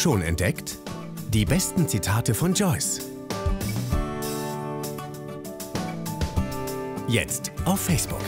Schon entdeckt? Die besten Zitate von Joyce. Jetzt auf Facebook.